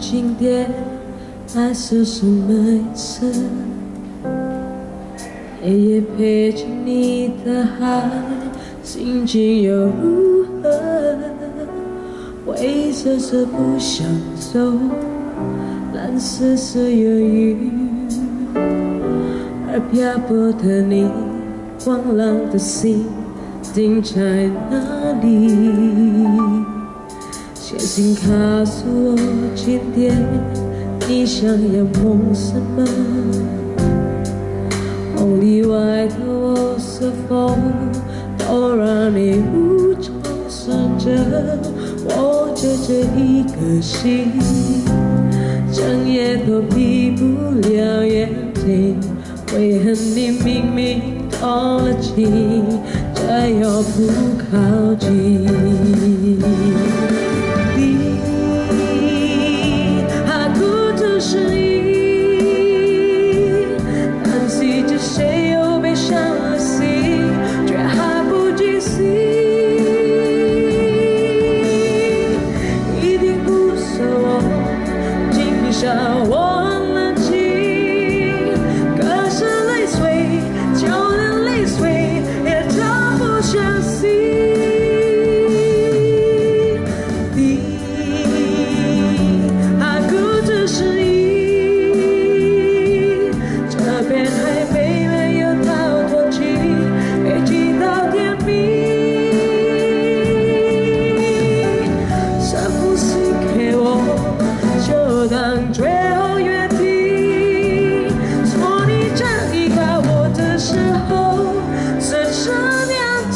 今天还是什么颜色？夜夜陪着你的海，心情又如何？灰色色不想走，蓝色色忧郁，而漂泊的你，荒凉的心，定在哪里？请告诉我，今天你想要梦什么？梦里外的我是否都让你无从选择？我就这一颗心，整夜都闭不了眼睛。为何你明明动了情，却又不靠近？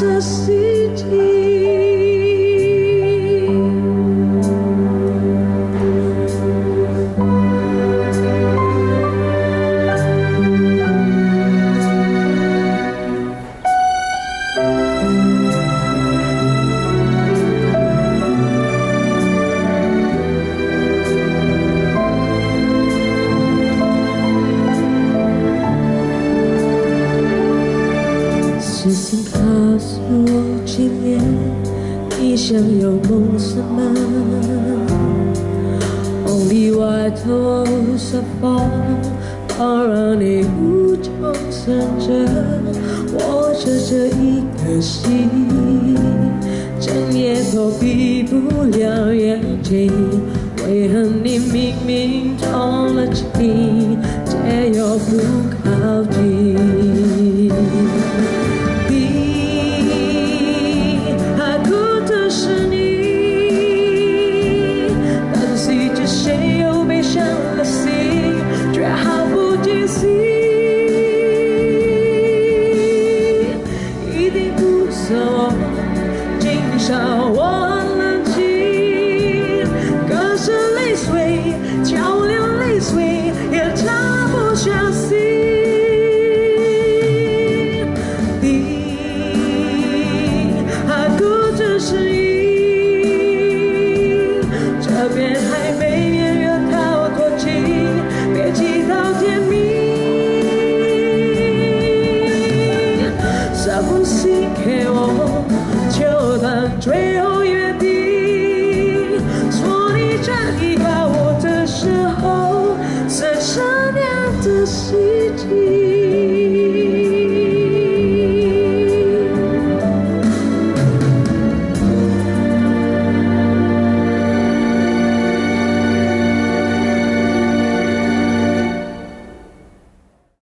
assim 想要梦什么？梦里外头是否都让你无从选择？握着这一颗心，整夜都闭不了眼睛。为何你明明动了情，却又不靠近？最后约定说你在离开我的时候是想念的奇迹。